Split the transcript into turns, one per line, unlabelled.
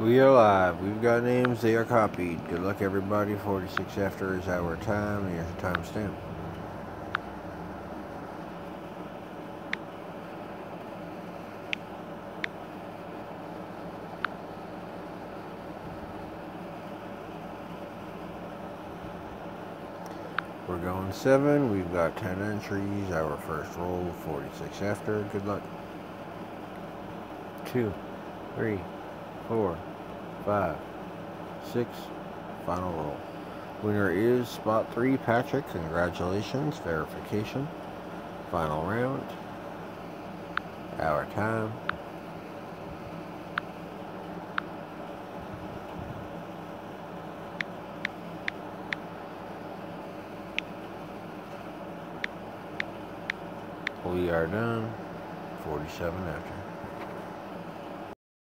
We are live. We've got names. They are copied. Good luck, everybody. 46 after is our time. Here's your timestamp. We're going seven. We've got 10 entries. Our first roll, 46 after. Good luck. Two, three, four, five, six. Final roll. Winner is spot three, Patrick. Congratulations. Verification. Final round. Our time. We are done. 47 after.